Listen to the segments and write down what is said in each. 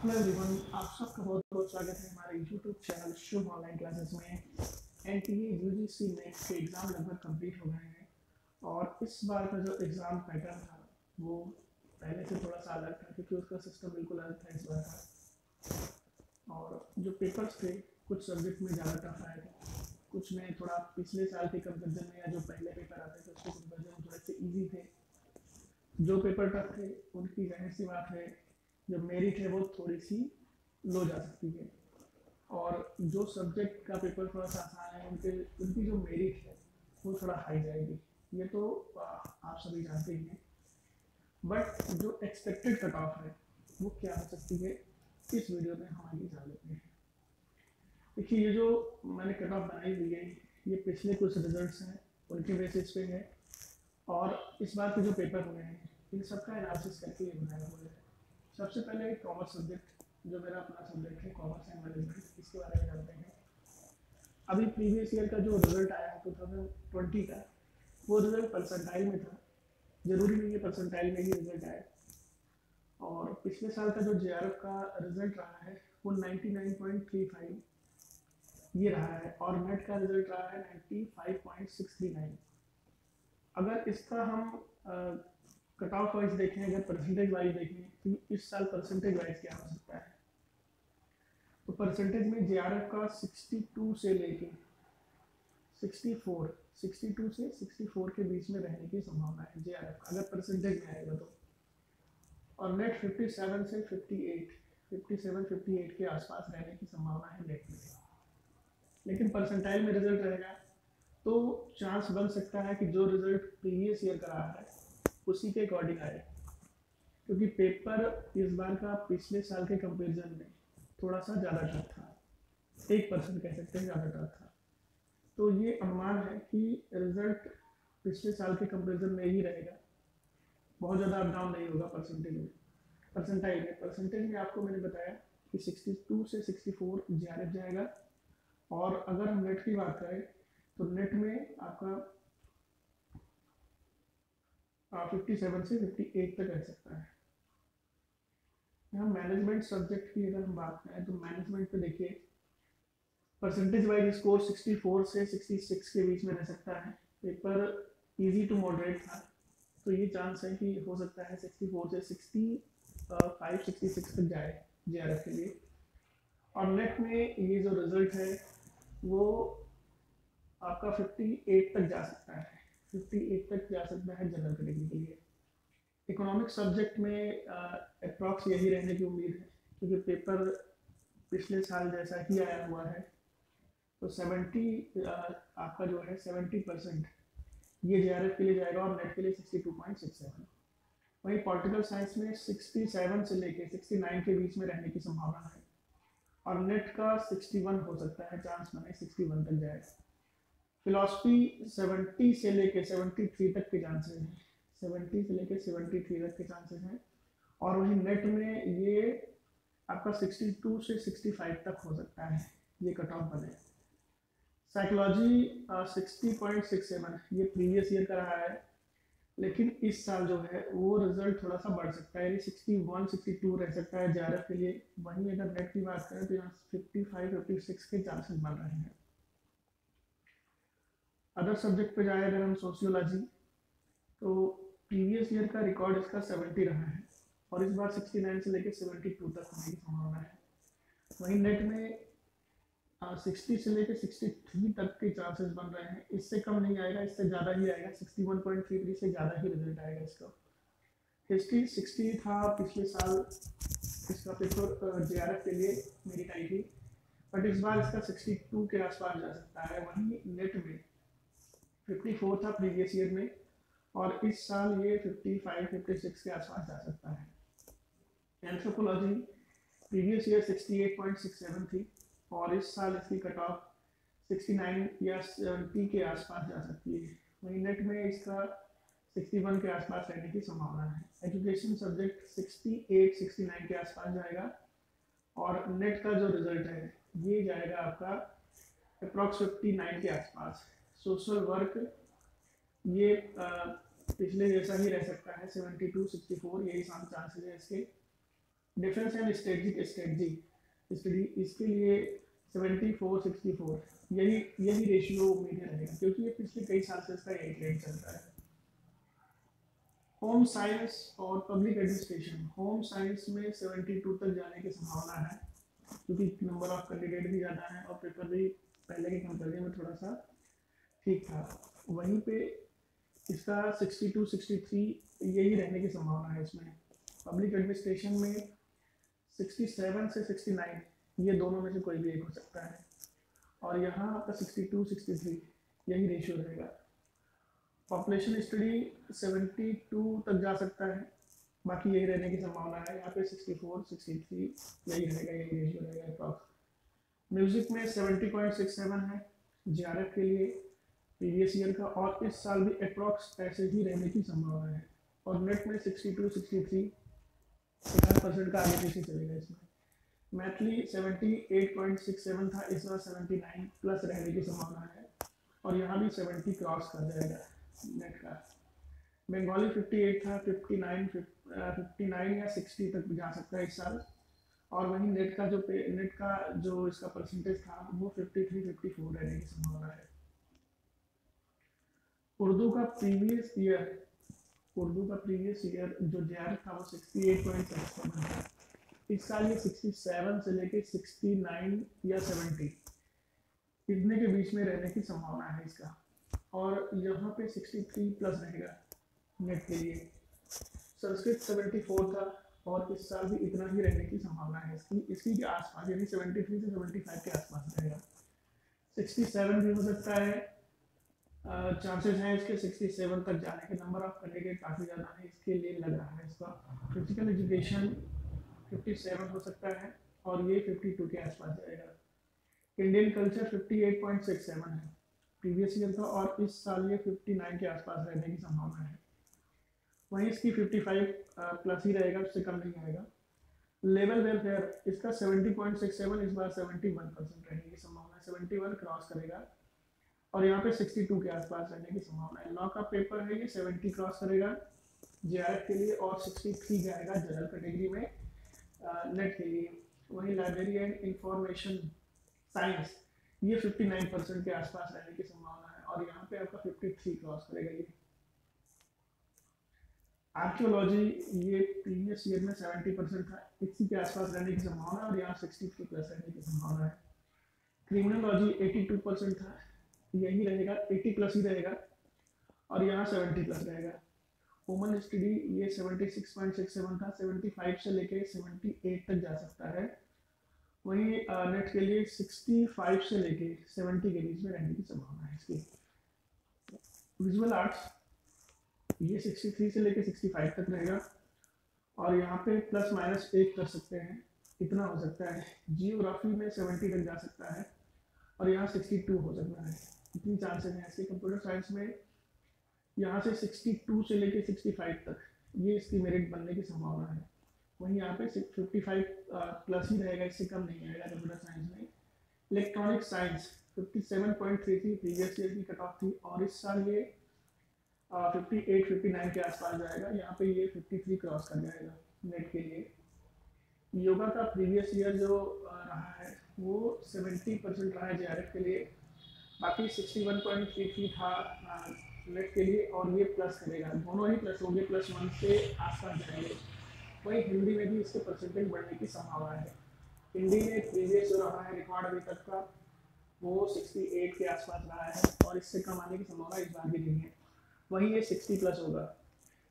Hello everyone, आप सबका बहुत बहुत स्वागत है हमारे YouTube channel Shubh online classes में। N T U G NET के एग्ज़ाम लगभग कंप्लीट हो गए हैं और इस बार का जो एग्ज़ाम पैटर्न था, वो पहले से थोड़ा सा अलग था क्योंकि उसका सिस्टम बिल्कुल अलग था इस बार का। और जो पेपर्स थे, कुछ सब्जेक्ट में ज़्यादा टफ आए थे। कुछ में थोड़ा पिछले साल के कंपेरिजन में या जो पहले पेपर आते थे, उसके कंपेरिजन थोड़े से ईजी थे। जो पेपर टफ थे, उनकी ज़ाहिर सी बात है जो मेरिट है, वो थोड़ी सी लो जा सकती है। और जो सब्जेक्ट का पेपर थोड़ा सा आसान है, उनके, उनकी जो मेरिट है, वो थोड़ा हाई जाएगी। ये तो आप सभी जानते ही हैं। बट जो एक्सपेक्टेड कट ऑफ़ है, वो क्या हो सकती है, इस वीडियो में हम आगे जान लेते हैं। देखिए, ये जो मैंने कट ऑफ़ बनाई हुई है, ये पिछले कुछ रिजल्ट्स हैं, उनके बेसिस पे है। और इस बार के जो पेपर हुए हैं, इन सबका एनालिसिस करके ये बनाया हुआ है। सबसे पहले कॉमर्स सब्जेक्ट जो मेरा अपना सब्जेक्ट है कॉमर्स एंड मैनेजमेंट इसके बारे में जानते हैं। अभी प्रीवियस ईयर का जो रिज़ल्ट आया है टू थाउज़ेंड ट्वेंटी का वो रिज़ल्ट परसेंटाइल में था। ज़रूरी नहीं है परसेंटाइल में ही रिज़ल्ट आया और पिछले साल का जो जे का रिज़ल्ट रहा है, वो 99.35 ये रहा है और नेट का रिज़ल्ट रहा है 95.639 अगर इसका हम कट ऑफ़ वाइज देखें, अगर परसेंटेज वाइज देखें तो इस साल परसेंटेज वाइज क्या हो सकता है? तो परसेंटेज में जे का 62 से लेके 64 62 से 64 के बीच में रहने की संभावना है जे का, अगर परसेंटेज में आएगा तो। और नेट 57 से 58 57 58 के आसपास रहने की संभावना है नेट में। लेकिन परसेंटाइल में रिज़ल्ट रहेगा तो चांस बन सकता है कि जो रिज़ल्ट प्रीवियस ईयर का रहा है उसी के अकॉर्डिंग आए क्योंकि पेपर इस बार का पिछले साल के कंपैरिजन में थोड़ा सा ज़्यादा टफ था। एक परसेंट कह सकते हैं, ज़्यादा टफ था। तो ये अनुमान है कि रिज़ल्ट पिछले साल के कंपैरिजन में ही रहेगा। बहुत ज़्यादा अप डाउन नहीं होगा परसेंटेज में। परसेंटाइल में। परसेंटेज में आपको मैंने बताया कि 62 से 64 जे जाएगा। और अगर हम नेट की बात करें तो नेट में आपका फिफ्टी सेवन से फिफ्टी एट तक रह सकता है। यहाँ मैनेजमेंट सब्जेक्ट की अगर हम बात करें तो मैनेजमेंट पे देखिए परसेंटेज वाइज स्कोर 64 से 66 के बीच में रह सकता है। पेपर इजी टू मॉडरेट था तो ये चांस है कि हो सकता है 64 से 65 66 तक जाए जे के लिए। और नेट में ये जो रिज़ल्ट है, वो आपका 58 तक जा सकता है। 58 तक जा सकता है जनरल कैटेगरी के लिए। इकोनॉमिक सब्जेक्ट में अप्रॉक्स यही रहने की उम्मीद है, क्योंकि पेपर पिछले साल जैसा ही आया हुआ है। तो 70 आपका जो है 70 परसेंट ये जे के लिए जाएगा और नेट के लिए 62.67 वहीं पॉलिटिकल साइंस में 67 से लेके 69 के बीच में रहने की संभावना है। और नेट का 61 हो सकता है चांस बने 61 तक जाएगा फिलोसफी सेवेंटी से लेके सेवेंटी थ्री तक के चांसेस हैं। सेवेंटी से लेके सेवेंटी थ्री तक के चांसेस हैं। और वही नेट में ये आपका सिक्सटी टू से सिक्सटी फाइव तक हो सकता है। ये कट ऑफ़ बने psychology sixty point six seven ये प्रीवियस ईयर का रहा है। लेकिन इस साल जो है, वो रिज़ल्ट थोड़ा सा बढ़ सकता है। सिक्सटी वन सिक्सटी टू रह सकता है जे के लिए। वहीं अगर नेट की बात करें तो यहाँ फिफ्टी फाइव फिफ्टी सिक्स के चांसेस बन रहे हैं। अदर सब्जेक्ट पे जाए अगर हम सोशियोलॉजी तो प्रीवियस ईयर का रिकॉर्ड इसका सेवेंटी रहा है और इस बार सिक्सटी नाइन से लेकर सेवेंटी टू तक होने की संभावना है। वहीं नेट में सिक्सटी से लेकर सिक्सटी थ्री तक के चांसेस बन रहे हैं। इससे कम नहीं आएगा, इससे ज़्यादा ही आएगा। Sixty one point three three से ज़्यादा ही रिज़ल्ट आएगा इसका। हिस्ट्री सिक्सटी था पिछले साल, इसका पेपर जे आर एफ़ के लिए मेरी आई थी। बट इस बार इसका सिक्सटी टू के आसपास जा सकता है। वहीं नेट में 54 था प्रीवियस ईयर में, और इस साल ये 55 56 के आसपास जा सकता है। एंथ्रोपोलॉजी प्रीवियस ईयर 68.67 थी, और इस साल इसकी कट ऑफ़ 69 या 70 के आसपास जा सकती है। वहीं नेट में इसका 61 के आसपास रहने की संभावना है। एजुकेशन सब्जेक्ट 68 69 के आसपास जाएगा, और नेट का जो रिज़ल्ट है, ये जाएगा आपका अप्रॉक्स फिफ्टी नाइन के आसपास। सोशल वर्क, ये पिछले जैसा ही रह सकता है, सेवेंटी टू, सिक्सटी फोर, यही सारे चांसेस है इसके। Defence and strategic strategy study इसके लिए सेवेंटी फोर सिक्सटी फोर यही यही रेशियो मीडिया रहेगा, क्योंकि ये पिछले कई साल से इसका यही ट्रेंड चलता है। होम साइंस और पब्लिक एडमिनिस्ट्रेशन होम साइंस में 72 तक जाने की संभावना है, क्योंकि नंबर ऑफ़ कैंडिडेट भी ज़्यादा है और पेपर भी पहले के कंपेरिजन में थोड़ा सा ठीक था। वहीं पे इसका 62 63 यही रहने की संभावना है इसमें। पब्लिक एडमिनिस्ट्रेशन में 67 से 69 ये दोनों में से कोई भी एक हो सकता है। और यहाँ आपका 62 63 यही रेशियो रहेगा। पॉपुलेशन स्टडी 72 तक जा सकता है। बाकी यही रहने की संभावना है। यहाँ पे 64 63 यही रहेगा, यही रेशियो रहेगा म्यूज़िक में 70.67 है। जे के लिए प्रीवियस ईयर का और इस साल भी अप्रॉक्स ऐसे ही रहने की संभावना है। और नेट में सिक्सटी 62 63 पचास परसेंट का आगे पीछे चलेगा इसमें। मैथली 78.67 था, इस बार 79 प्लस रहने की संभावना है। और यहाँ भी 70 क्रॉस कर जाएगा नेट का। बंगाली 58 था 59 59 या 60 तक जा सकता है इस साल। और वहीं नेट का जो नेट का जो इसका परसेंटेज था, वो 53 54 रहने की संभावना है। उर्दू का प्रीवियस ईयर उर्दू का प्रीवियस ईयर जो जे था वो 68.77 था इस साल ये 67 से लेके 69 या 70 इतने के बीच में रहने की संभावना है इसका। और यहाँ पे 63 प्लस रहेगा नेट के लिए। संस्कृत 74 था और इस साल भी इतना ही रहने की संभावना है इसकी। इसकी के आसपास, यानी 73 से 75 के आसपास रहेगा। 67 भी हो सकता है। चांसेस हैं इसके 67 तक जाने के नंबर ऑफ़ कैंडिडेट काफ़ी ज़्यादा है इसके लिए लग रहा है इसका। फ़िज़िकल एजुकेशन 57 हो सकता है और ये 52 के आसपास जाएगा। इंडियन कल्चर 58.67 है। प्रीवियस ईयर का और इस साल ये 59 के आसपास रहने की संभावना है। वहीं इसकी 55 प्लस ही रहेगा, उससे कम नहीं आएगा। लेवल वेलफेयर इसका 70.67 इस बार 71 परसेंट रहने की संभावना है। 71 क्रॉस करेगा। और यहाँ पे 62 के आसपास रहने की संभावना है। लॉ का पेपर है ये 70 क्रॉस करेगा जे के लिए, और 63 जाएगा जनरल कैटेगरी में नेट के लिए। वहीं लाइब्रेरी एंड इंफॉर्मेशन साइंस ये 59 परसेंट के आसपास रहने की संभावना है। और यहाँ पे आपका 53 क्रॉस करेगा ये। आर्कियोलॉजी ये प्रीवियस ईयर में 70 परसेंट था, इसी के आसपास रहने की संभावना है और यहाँ 63 प्लस रहने की संभावना है। क्रिमिनोलॉजी 82 परसेंट था यही रहेगा 80 प्लस ही रहेगा और यहाँ 70 प्लस रहेगा। वुमन स्टडी ये 76.67 था 75 से लेके 78 तक जा सकता है। वहीं नेट के लिए 65 से लेके 70 के बीच में रहने की संभावना है इसकी। विजुअल आर्ट्स ये 63 से लेके 65 तक रहेगा और यहाँ पे प्लस माइनस एक कर सकते हैं, इतना हो सकता है। जियोग्राफी में 70 तक जा सकता है और यहाँ 62 हो सकता है। इतनी चांसेस हैं? ऐसे कंप्यूटर साइंस में यहाँ से 62 से लेके 65 तक, ये इसकी मेरिट बनने की संभावना है। वहीं यहाँ पे फिफ्टी फाइव प्लस ही रहेगा, इससे कम नहीं आएगा कंप्यूटर साइंस में। Electronic science fifty seven point three थी प्रीवियस ईयर की कट ऑफ़ थी और इस साल ये फिफ्टी एट फिफ्टी नाइन के आसपास जाएगा। यहाँ पे ये फिफ्टी थ्री क्रॉस कर जाएगा नेट के लिए। योगा का प्रीवियस ईयर जो रहा है, वो सेवेंटी परसेंट रहा है जे के लिए। बाकी sixty one point three three था नेट के लिए और ये प्लस करेगा। दोनों ही प्लस होंगे प्लस वन से आसपास जाएँगे। वही हिंदी में भी इसके परसेंटेज बढ़ने की संभावना है। हिंदी में प्रीवियस जो रहा है रिकॉर्ड अभी तक का, वो 68 के आसपास रहा है और इससे कम आने की संभावना इस बार भी नहीं है। वहीं ये 60 प्लस होगा।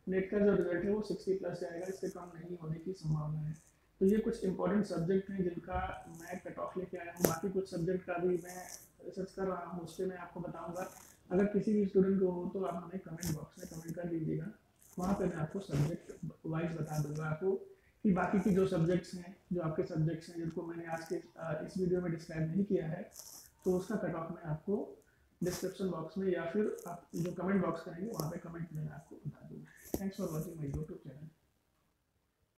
नेट का जो रिज़ल्ट है वो 60 प्लस जाएगा, इससे कम नहीं होने की संभावना है। तो ये कुछ इंपॉर्टेंट सब्जेक्ट हैं जिनका मैं कट ऑफ़ लेके आया हूँ। बाकी कुछ सब्जेक्ट का भी मैं रिसर्च कर रहा हूँ उस पर मैं आपको बताऊँगा। अगर किसी भी स्टूडेंट को हो तो आप हमें कमेंट बॉक्स में कमेंट कर दीजिएगा। वहाँ पे मैं आपको सब्जेक्ट वाइज बता दूँगा आपको कि बाकी की जो सब्जेक्ट्स हैं, जो आपके सब्जेक्ट्स हैं, जिनको मैंने आज के इस वीडियो में डिस्क्राइब नहीं किया है तो उसका कट ऑफ़ मैं आपको डिस्क्रिप्शन बॉक्स में या फिर आप जो कमेंट बॉक्स करेंगे, वहाँ पे कमेंट मैं आपको बता दूँगा। Thanks for watching my YouTube channel